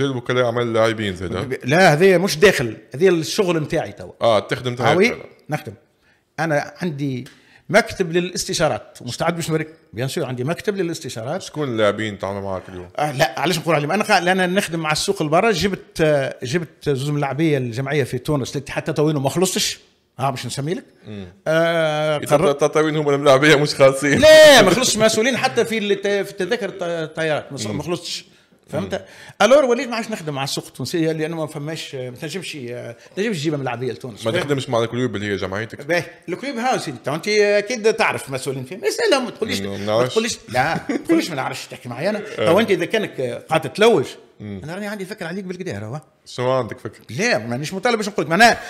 رجال وكلاء اعمال اللاعبين زاد ها؟ لا هذا مش داخل هذا الشغل نتاعي توا. آه تخدم تهاوي نخدم أنا عندي مكتب للاستشارات. مستعد باش نوريك؟ bien sûr عندي مكتب للاستشارات. شكون اللاعبين تعملوا معك اليوم؟ آه لا علاش نقول عليهم؟ أنا خ... لأن نخدم مع السوق البرا جبت آه جبت زوز من اللاعبية الجمعية في تونس. اللي حتى توينه ما خلصش ها باش نسمي لك. آه قررت التطاوين هم اللاعبية مش خالصين. لا ما خلصش مسؤولين حتى في في التذاكر الط- الطيارات. ما خلصتش. فهمت؟ alors وليت ما عادش نخدم مع السوق التونسيه لأنه ما فماش ما تنجمش ما تنجمش تجيبها من اللاعبيه لتونس ما تخدمش مع ال club اللي هي جمعيتك باهي ال club هاوس أنت. أنت أكيد تعرف مسؤولين فيهم. اسألهم ما تقوليش ما. تقوليش لا ما تقوليش ما نعرفش تحكي معي أنا. تو أنت إذا كانك قاعد تلوج. أنا راني عندي فكرة عليك بالكدا شنو عندك فكرة؟ لا مانيش مطالب باش نقول لك معناها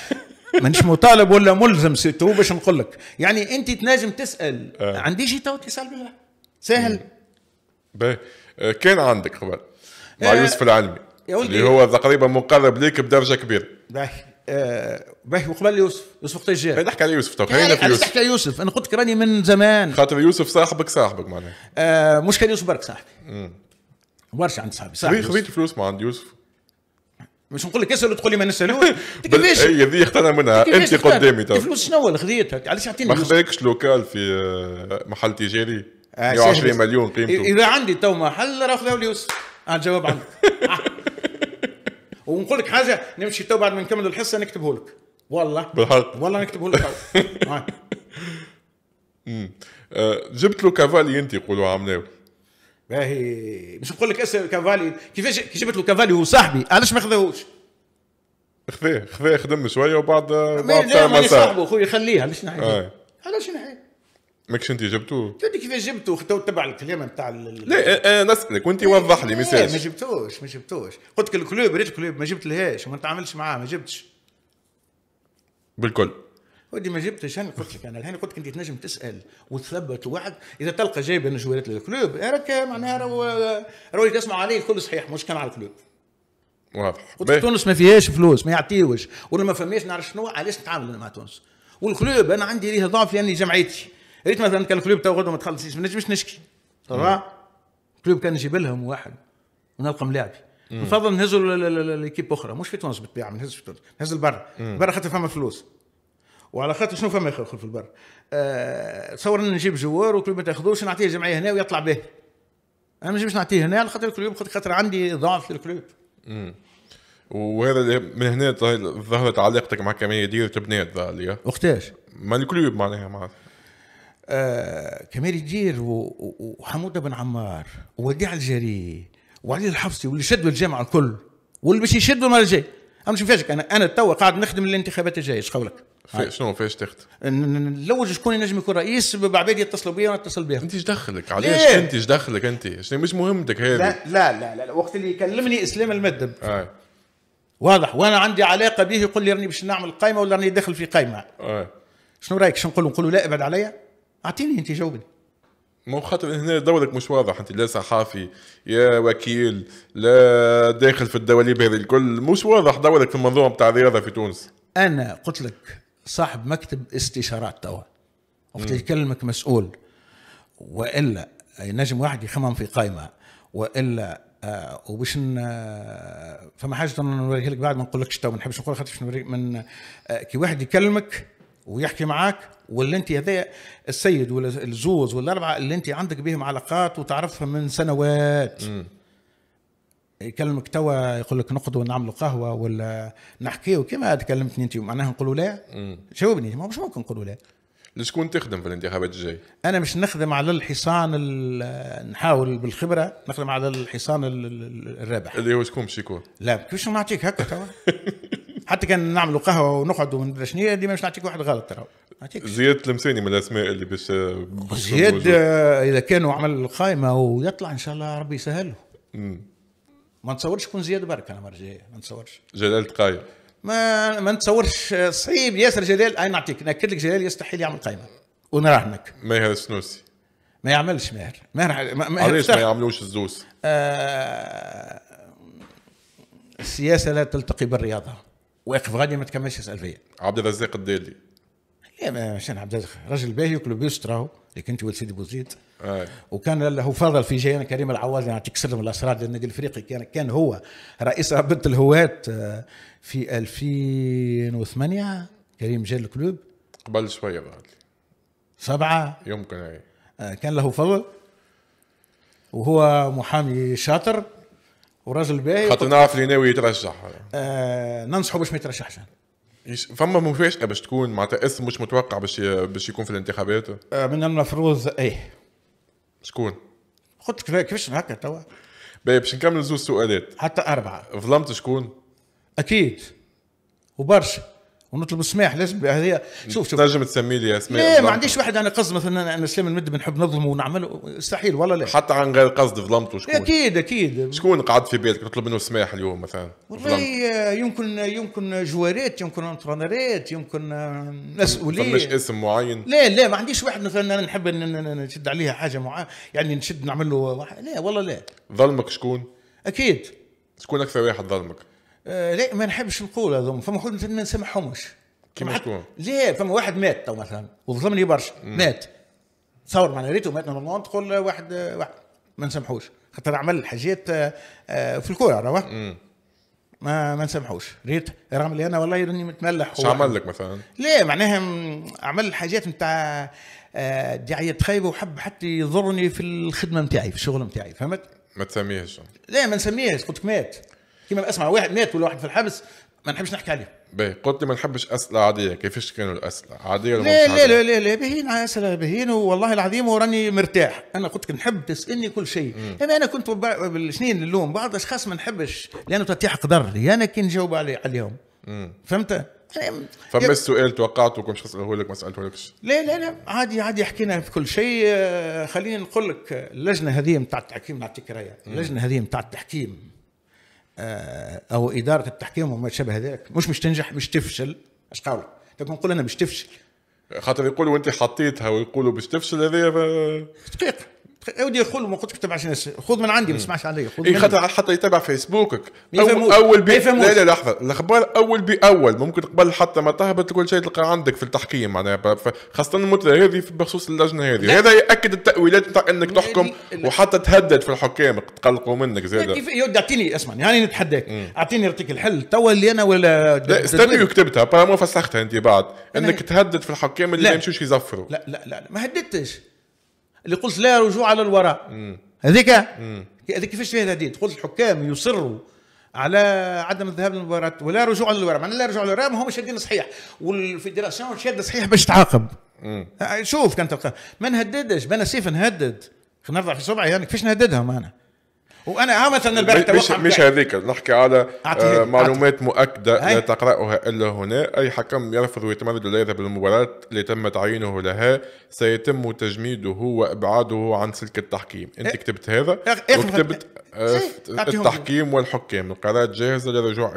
مانيش مطالب ولا ملزم سيتو باش نقول لك. يعني أنت تنجم تسأل. آه. عندي شي تو اتصال بالله. سهل. باهي. آه، كان عندك قبل مع آه، يوسف العلمي. اللي هو تقريبا مقرب ليك بدرجة كبيرة. باهي. آه، باهي وقبل يوسف يوسف وقت جاء خلينا نحكي على يوسف تو خلينا في يوسف. تحكي على يوسف. أنا قلت لك راني من زمان. خاطر يوسف صاحبك صاحبك معناها. آه مش كان يوسف برك صاحبي. برشا عند صاحبي صاحبي خذيت فلوس ما عند يوسف. مش نقول لك اسأل وتقول لي ما نسالوش كيفاش هي ذي اختنا منها. أنت؟ قدامي تو. الفلوس شنو اللي خذيتها علاش يعطيني ما؟ خذاكش local في آه، محل تجاري؟ آه، 120 سهل. مليون قيمته. إذا عندي تو محل راه خذوا لي الجواب عندك آه. ونقول لك حاجة نمشي تو بعد ما نكمل الحصة نكتبه لك. والله. بالحق. والله نكتبه لك. آه. آه، جبت له كافالي أنت يقولوا عملناه باهي. مش نقول لك اسال كافالي. كيفاش كي جبت له كافالي هو صاحبي؟ علاش ما خذاهوش؟ خذاه خذاه خدم شوية وبعد ما بعد مسار صاحبه خويا خليه علاش آه. علاش نحي ماكش انت جبتوه؟ انت كيفاش جبته تو تبع الكلام نتاع ال- لا أنا نسالك وانت وضح لي لا، ما مثال جبتوش ما جبتوش. قلت لك ال club ريت ال club ما جبت لهاش وما نتعاملش معاه ما جبتش. بالكل. ودي ما جبتش أنا قلت لك أنا الحين قلت لك أنت تنجم تسأل وتثبت واحد إذا تلقى جايب نجويات لل club راك معناها راهو راهو اللي تسمع عليه الكل صحيح مش كان على ال club. واضح. قلت لك تونس ما فيهاش فلوس ما يعطيوش. ولا ما فماش نعرف شنو علاش نتعامل مع تونس. وال club أنا عندي ليه ضعف لاني جمعيتي ريت مثلا كان ال club تو غدوة ما تخلصيش ما نجمش نشكي. صراحة ال club كان نجيب لهم واحد ونلقى ملاعبي. نفضل نهزوا l'équipe أخرى مش في تونس بالطبيعة ما نهزش في تونس. نهز البر. برا خاطر فما فلوس. وعلى خاطر شنو فما يخل في البر؟ أه تصور ان نجيب joueur وكل ما تاخذوش نعطيه جمعية هنا ويطلع به. أنا ما نجمش نعطيه هنا على خاطر ال club خاطر عندي ضعف لل club. وهذا من هنا ظهرت علاقتك مع كمال يدير ظهر لي وقتاش؟ ما ال club معناها مع آه كمال يدير و- و- وحموده بن عمار ووديع الجري وعلي الحفصي واللي شدوا الجامعة الكل واللي باش يشدوا المره الجايه أنا مش نفاجئك أنا أنا توا قاعد نخدم الانتخابات الجاية إيش قولك؟ شنو فاش ن- نلوج شكون ينجم يكون رئيس بعباد يتصلوا بي وأنا أتصل بهم انت إيش دخلك علاش؟ انت إيش دخلك أنت. شنو مش مهمتك هذه؟ لا لا لا لا وقت اللي يكلمني إسلام المدب آه واضح وأنا عندي علاقة به يقول لي راني باش نعمل قائمه ولا راني داخل في قائمه آه شنو رأيك؟ شنو نقول له؟ نقول له لا ابعد عليا. أعطيني أنت جاوبني. مو خاطر هنا دورك مش واضح. أنت لا صحافي يا وكيل لا داخل في الدواليب هذه الكل. مش واضح دورك في المنظومة بتاع الرياضة في تونس. أنا قلت لك صاحب مكتب استشارات توا. وقت يكلمك مسؤول. وإلا نجم واحد يخمم في قائمة. وإلا آه وباش آه، فما حاجة نوريها لك بعد ما نقولكش تو ما نحبش نقول خاطر من آه كي واحد يكلمك ويحكي معاك ولا انت هذا السيد ولا الزوز ولا الأربعة اللي انت عندك بهم علاقات وتعرفهم من سنوات. يكلمك توا يقول لك نقعدوا نعملوا قهوة ولا نحكيو كما تكلمتني انت معناها نقولوا لا؟ جاوبني ما مش ممكن نقولوا لا. لشكون تخدم في الانتخابات الجاي؟ أنا مش نخدم على الحصان ال- نحاول بالخبرة نخدم على الحصان ال- ال- الرابح. اللي هو شكون؟ باش يكون لا كيفاش نعطيك هكا توا؟ حتى كان نعملوا قهوة ونقعدوا وندري شنو ديما مش نعطيك واحد غلط ترى. زياد المساني من الأسماء اللي باش باش زياد إذا كانوا عمل قائمه ويطلع إن شاء الله ربي يسهل له ما نتصورش يكون زياد برك أنا الجايه ما نتصورش. جلال تقايم. ما ما نتصورش. صعيب ياسر جلال. اي نعطيك نأكد لك جلال يستحيل يعمل قائمة. ونراهنك. ماهر السنوسي ما يعملش ماهر. ماهر ما- ماهر علاش ما يعملوش الزوز؟ آه، السياسة لا تلتقي بالرياضة. واقف غادي ما تكملش يسال فيا. عبد الرزاق الدالي. ما عشان عبد الرزاق راجل باهي وكل يستراهو اللي كنت ولد سيدي بوزيد اي وكان له فضل في جينا كريم العواز يعطيك سر من الأسرار لأن النادي الافريقي كان كان هو رئيس رابطه الهواة آه، في 2008 كريم جا الكلوب قبل شوية بعد. سبعة. يمكن أي. آه، كان له فضل. وهو محامي شاطر. وراجل باهي خاطر نعرف اللي ناوي يترشح. آه ننصحه باش ما يترشحش. فما مفاجأة باش تكون معناتها اسم مش متوقع باش باش يكون في الانتخابات؟ آه من المفروض إيه. شكون؟ قلت كيفاش هكا توا؟ باهي باش نكمل زوج سؤالات. حتى أربعة. ظلمت شكون؟ أكيد. وبرشا. ونطلب السماح. لازم هذه شوف شوف. تنجم تسمي لي أسماء لا ما. عنديش واحد. أنا قصد مثلا أنا سليم المد بنحب نظلمه ونعمله. مستحيل والله لا حتى عن غير قصد ظلمته شكون؟ أكيد أكيد. شكون قعد في بالك نطلب منه سماح اليوم مثلا؟ والله يمكن يمكن جوارات يمكن انترونرات يمكن آه، فماش مسؤولين اسم معين. لا لا ما عنديش واحد مثلا أنا نحب نشد عليها حاجة معينة. يعني نشد نعمل له واحد. لا والله لا. ظلمك شكون؟ أكيد. شكون أكثر واحد ظلمك؟ آه لا ما نحبش نقول هذوما فما مثلا ما نسامحهمش كيما شكون؟ لا فما واحد مات تو مثلا وظلمني برشا مات. تصور معنا ريتو مات normalement تقول واحد واحد ما نسامحوش خاطر عمل حاجات آه، آه، في الكوره راهو ما ما نسامحوش ريت رغم اللي أنا والله راني متملح. شو عمل لك مثلا؟ لا معناها عمل حاجات نتاع آه، دعايات خايبة وحب حتى يضرني في الخدمة نتاعي في الشغل نتاعي فهمت؟ ما تسميهش. لا ما نسميهش قلت مات. كيما اسمع واحد مات ولا واحد في الحبس ما نحبش نحكي عليه باهي قلت ما نحبش أسئلة عادية كيفاش كانوا الأسئلة؟ عادية ولا لا لا؟ لا لا لا بهين أسئلة بهين والله العظيم وراني مرتاح. أنا قلت لك نحب تسألني كل شيء. اما أنا كنت بالسنين اللوم بعض الأشخاص ما نحبش لأنه تتيح قدر لي. أنا كي نجاوب علي عليهم. فهمت؟ فما السؤال توقعته كنت اساله لك ما سالته لكش لا لا لا عادي عادي حكينا في كل شيء. آه، خليني نقول لك اللجنة هذه نتاع التحكيم نعطيك رايه اللجنة هذه نتاع التحكيم. أو إدارة التحكيم وما شابه ذلك. مش مش تنجح مش تفشل. اش قاول تبقى نقول أنا مش تفشل. خاطر يقولوا انت حطيتها ويقولوا باش تفشل ف- دقيقة. اودي خذ ما قلت ناس خذ من عندي ما تسمعش علي خذ مني. خاطر حتى يتابع فيسبوكك ما أول ما بي. لا لا لحظة الأخبار أول بأول ممكن قبل حتى ما تهبط كل شيء تلقى عندك في التحكيم معناها خاصة المدة هذه بخصوص اللجنة هذه. هذا يأكد التأويلات نتاع إنك تحكم. وحتى تهدد في الحكام تقلقوا منك زيادة كيف يودي أعطيني اسمعني يعني نتحداك أعطيني يعطيك الحل توا اللي أنا ولا لا استنى وكتبتها بارامو فسختها أنت بعد إنك تهدد في الحكام اللي. ما يمشوش يزفروا لا لا, لا ما هددتش اللي قلت لا رجوع على الوراء. هذيك هذيك كيفاش فيها الهديد قلت الحكام يصروا على عدم الذهاب للمباراة ولا رجوع للوراء معناها لا رجوع للوراء ما هم شادين صحيح. والفيدراسيون شاده صحيح باش تعاقب آه، شوف كان تلقى. ما نهددش بنا سيف نهدد. نرفع في صبعي يعني كيفاش نهددهم أنا؟ وأنا مثلا البارح مش مش هذيك نحكي على آه معلومات مؤكدة هاي. لا تقرأها إلا هنا. أي حكم يرفض ويتمرد ولا يذهب للمباراة اللي تم تعيينه لها سيتم تجميده وإبعاده عن سلك التحكيم. أنت إيه. كتبت هذا؟ أخي وكتبت آه إيه، التحكيم والحكام. القرارات جاهزة للرجوع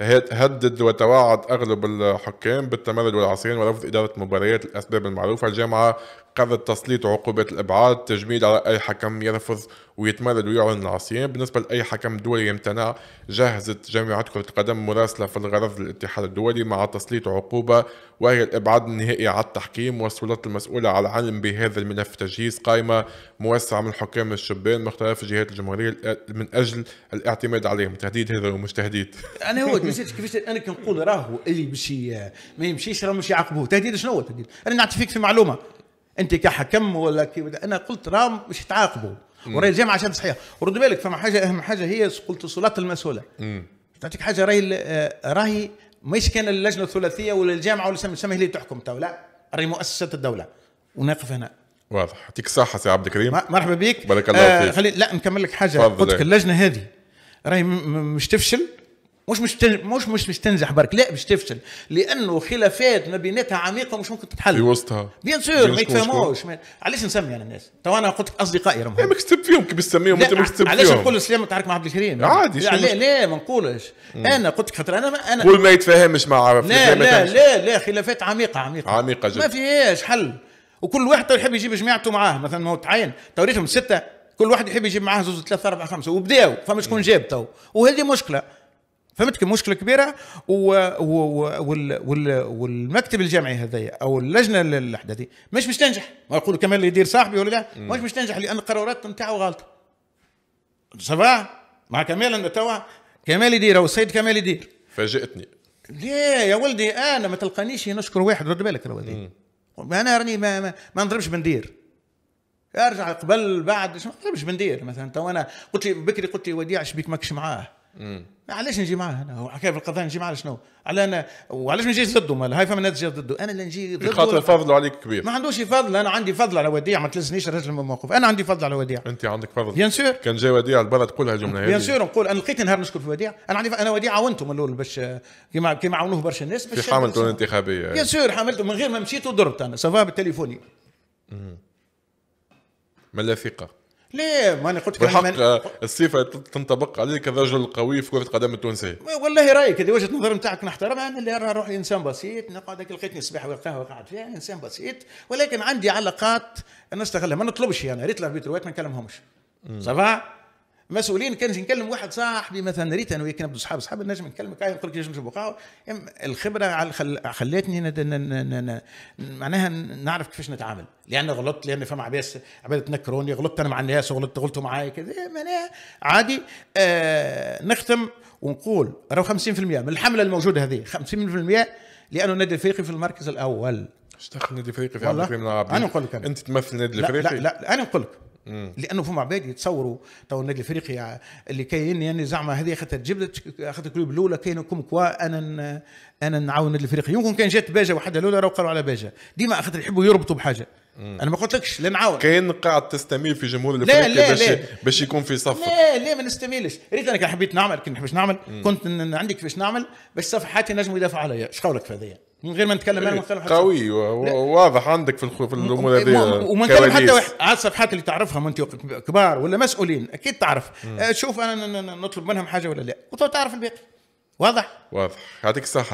هد- هدد وتوعد أغلب الحكام بالتمرد والعصيان ورفض إدارة المباريات الأسباب المعروفة. الجامعة قررت تسليط عقوبات الإبعاد تجميد على أي حكم يرفض ويتمرد ويعلن العصيان بالنسبة لأي حكم دولي يمتنع جهزت جامعة كرة القدم مراسلة في الغرض للاتحاد الدولي مع تسليط عقوبة وهي الإبعاد النهائي على التحكيم. والسلطات المسؤولة على العلم بهذا الملف تجهيز قائمة موسعة من الحكام الشبان مختلف الجهات الجمهورية من أجل الاعتماد عليهم. تهديد هذا ومش تهديد. أنا هو كيفاش أنا كنقول راهو اللي باش ي- ما يمشيش راه مش يعاقبوه. تهديد شنو هو التهديد؟ أنا نعطي فيك في معلومة. انت كحكم ولا كي أنا قلت راهم باش يتعاقبوا وراي الجامعة شهاده صحيحه ورد بالك فما حاجة أهم حاجة هي قلت السلطات المسؤولة. تعطيك حاجة راهي ال- راهي مش كان اللجنة الثلاثية ولا الجامعة ولا سمي سمي هي اللي تحكم تو لا. راهي مؤسسات الدولة. ونقف هنا. واضح. يعطيك الصحة سي عبد الكريم. مرحبا بك. بارك الله فيك. خلي لا نكمل لك حاجة. تفضل. قلت لك اللجنة هذه راهي مش تفشل. مش مش مش مش مش تنجح برك لا مش تفشل. لأنه خلافات ما بيناتها عميقة ومش ممكن في تتحل وسطها. bien sûr ما؟ يتفهموش. ما- علاش نسمي أنا الناس؟ تو أنا قلت لك أصدقائي راهم. إيه، ماك تكتب فيهم كيف تسميهم أنت لا تكتب علاش فيهم. نقول السلام تحرك مع عبد الكريم؟ عادي، لا لا؟ لا ما نقولش. أنا قلت لك خاطر أنا أنا قول ما يتفاهمش مع لا ما لا. لا لا خلافات عميقة عميقة. عميقة جدا. ما فيهاش حل. وكل واحد يحب يجيب جماعته معاه مثلا ما هو تعين. توريثهم ستة كل واحد يحب يجيب معاه زوز ثلاثة أربعة خمسة وبداوا فما شكون جاب تو. وهذه مشكلة. فهمتك؟ مشكلة كبيرة. و... و... وال... وال... والمكتب الجامعي هذايا أو اللجنة الاحداثيه مش مش تنجح. ما يقولوا كمال اللي يدير صاحبي ولا لا. مش مش تنجح لأن القرارات نتاعو غلطة. ça va مع كمال انه توا. كمال يدير أو السيد كمال يدير. فاجئتني. ليه يا ولدي؟ أنا ما تلقانيش نشكر واحد رد بالك يا ولدي. أنا راني ما, ما, ما نضربش بندير. أرجع قبل بعد ما نضربش بندير. مثلا تو أنا قلت لي بكري قلت لي وديع إيش بيك ماكش معاه. علاش نجي معاه أنا؟ هو حكايه في القضاء نجي معاه شنو؟ على أنا وعلاش ما نجيش ضده؟ مال هاي فما الناس جات ضده. أنا اللي نجي ضده خاطر فضله عليك كبير. ما عندوش فضل. أنا عندي فضل على وديع. ما تلزنيش الرجل من الموقف أنا عندي فضل على وديع. أنت عندك فضل. bien sûr كان جاي وديع البلد تقول هالجمله هذه bien sûr نقول أنا لقيت نهار نشكر في وديع. أنا عندي أنا وديع عاونته من الأول باش كيما كيما عاونوه برشا الناس باش في حملته الانتخابية. bien sûr حملته من غير ما مشيت وضربت أنا. ça va بالتليفوني. من لا ثقة. ليه؟ ماني قلت لك بالحق آه، الصفة تنطبق عليك الرجل القوي في كرة القدم التونسيه والله رأيك هذه وجهة نظر نتاعك نحترمها أنا اللي روحي إنسان بسيط نقعد لقيتني الصباح والقهوة قاعد فيها إنسان بسيط ولكن عندي علاقات نستغلها ما نطلبش أنا ريت ريت روات ما نكلمهمش. صافا مسؤولين كان نكلم واحد صاحبي مثلا ريت أنا وياك نبدو صحاب صحاب نجم نكلمك نقول لك نجم قهوه الخبرة على خل... خلتني ند... ن... ن... ن... معناها نعرف كيفاش نتعامل. لأن غلطت لأن فما عباس عباد تنكروني غلطت أنا مع الناس وغلطت غلطوا معايا كذا. معناها عادي. آه نختم ونقول راهو 50% من الحملة الموجودة هذه 50% لأنه النادي الافريقي في المركز الأول. إيش دخل النادي الافريقي في عبد. الكريم العربي أنا نقول لك. أنت تمثل النادي لا الافريقي لا, لا أنا نقول لك. لأنه فما عباد يتصوروا تو النادي الافريقي اللي كاين يعني زعما هذه خاطر جبدت اخذت ال club الأولى كاين comme quoi أنا أنا نعاون الافريقي يمكن كان جات باجة وحده الاولى راهو قالوا على باجة. ديما خاطر يحبوا يربطوا بحاجة. أنا ما قلتلكش لا نعاون. كاين قاعد تستميل في جمهور لا، الافريقي باش لا. باش يكون في صفك لا لا ما نستميلش. ريت أنا كان حبيت نعمل كنت نحبش نعمل. كنت ن- عندي كيفاش نعمل باش صفحاتي نجموا يدافعوا عليا. إيش قولك في هذه من غير ما نتكلم أنا ونتكلم حتى قوي واضح عندك في الخ- في الأمور هذه. وما نتكلم حتى. واحد. على الصفحات اللي تعرفهم انت كبار ولا مسؤولين أكيد تعرف. آه، شوف أنا نطلب منهم حاجة ولا لا. وتعرف الباقي. واضح؟ واضح. يعطيك الصحة.